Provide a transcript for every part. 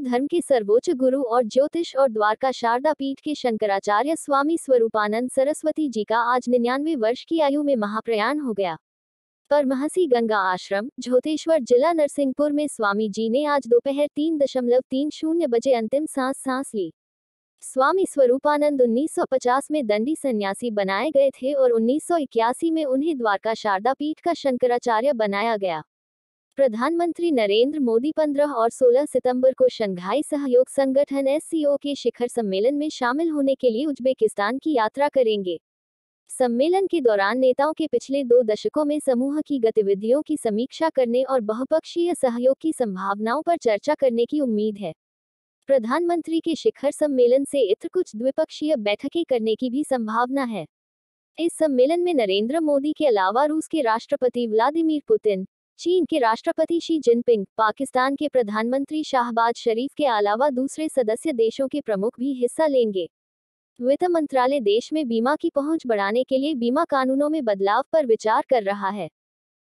धर्म के सर्वोच्च गुरु और ज्योतिष और द्वारका शारदा पीठ के शंकराचार्य स्वामी स्वरूपानंद सरस्वती जी का आज निन्यानवे वर्ष की आयु में महाप्रयाण हो गया। पर महसी गंगा आश्रम झोतेश्वर जिला नरसिंहपुर में स्वामी जी ने आज दोपहर तीन दशमलव तीन शून्य बजे अंतिम सांस सांस ली। स्वामी स्वरूपानंद 1950 में दंडी सन्यासी बनाए गए थे और 1981 में उन्हें द्वारका शारदा पीठ का शंकराचार्य बनाया गया। प्रधानमंत्री नरेंद्र मोदी 15 और 16 सितंबर को शंघाई सहयोग संगठन एससीओ के शिखर सम्मेलन में शामिल होने के लिए उज्बेकिस्तान की यात्रा करेंगे। सम्मेलन के दौरान नेताओं के पिछले दो दशकों में समूह की गतिविधियों की समीक्षा करने और बहुपक्षीय सहयोग की संभावनाओं पर चर्चा करने की उम्मीद है। प्रधानमंत्री के शिखर सम्मेलन से इतर कुछ द्विपक्षीय बैठकें करने की भी संभावना है। इस सम्मेलन में नरेंद्र मोदी के अलावा रूस के राष्ट्रपति व्लादिमीर पुतिन चीन के राष्ट्रपति शी जिनपिंग, पाकिस्तान के प्रधानमंत्री शाहबाज शरीफ के अलावा दूसरे सदस्य देशों के प्रमुख भी हिस्सा लेंगे। वित्त मंत्रालय देश में बीमा की पहुँच बढ़ाने के लिए बीमा कानूनों में बदलाव पर विचार कर रहा है।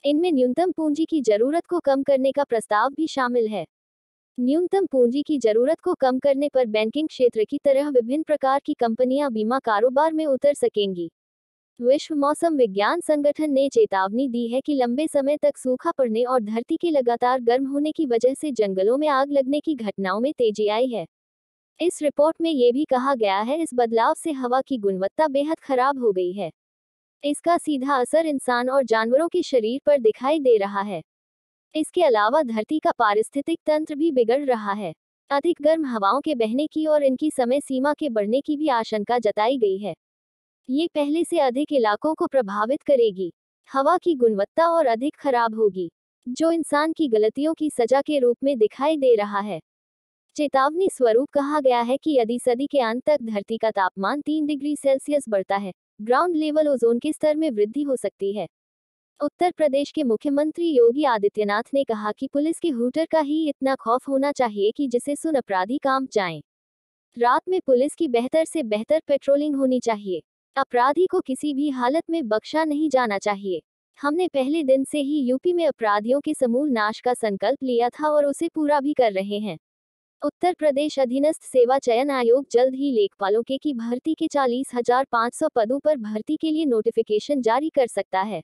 इनमें न्यूनतम पूंजी की ज़रूरत को कम करने का प्रस्ताव भी शामिल है। न्यूनतम पूंजी की ज़रूरत को कम करने पर बैंकिंग क्षेत्र की तरह विभिन्न प्रकार की कंपनियाँ बीमा कारोबार में उतर सकेंगी। विश्व मौसम विज्ञान संगठन ने चेतावनी दी है कि लंबे समय तक सूखा पड़ने और धरती के लगातार गर्म होने की वजह से जंगलों में आग लगने की घटनाओं में तेज़ी आई है। इस रिपोर्ट में ये भी कहा गया है, इस बदलाव से हवा की गुणवत्ता बेहद खराब हो गई है। इसका सीधा असर इंसान और जानवरों के शरीर पर दिखाई दे रहा है। इसके अलावा धरती का पारिस्थितिक तंत्र भी बिगड़ रहा है। अधिक गर्म हवाओं के बहने की और इनकी समय सीमा के बढ़ने की भी आशंका जताई गई है। ये पहले से अधिक इलाकों को प्रभावित करेगी। हवा की गुणवत्ता और अधिक खराब होगी, जो इंसान की गलतियों की सजा के रूप में दिखाई दे रहा है। चेतावनी स्वरूप कहा गया है कि यदि सदी के अंत तक धरती का तापमान तीन डिग्री सेल्सियस बढ़ता है, ग्राउंड लेवल ओजोन के स्तर में वृद्धि हो सकती है। उत्तर प्रदेश के मुख्यमंत्री योगी आदित्यनाथ ने कहा कि पुलिस के हुटर का ही इतना खौफ होना चाहिए कि जिसे सुन अपराधी काम जाएँ। रात में पुलिस की बेहतर से बेहतर पेट्रोलिंग होनी चाहिए। अपराधी को किसी भी हालत में बख्शा नहीं जाना चाहिए। हमने पहले दिन से ही यूपी में अपराधियों के समूल नाश का संकल्प लिया था और उसे पूरा भी कर रहे हैं। उत्तर प्रदेश अधीनस्थ सेवा चयन आयोग जल्द ही लेखपालों के की भर्ती के चालीस हज़ार पाँच सौ पदों पर भर्ती के लिए नोटिफिकेशन जारी कर सकता है।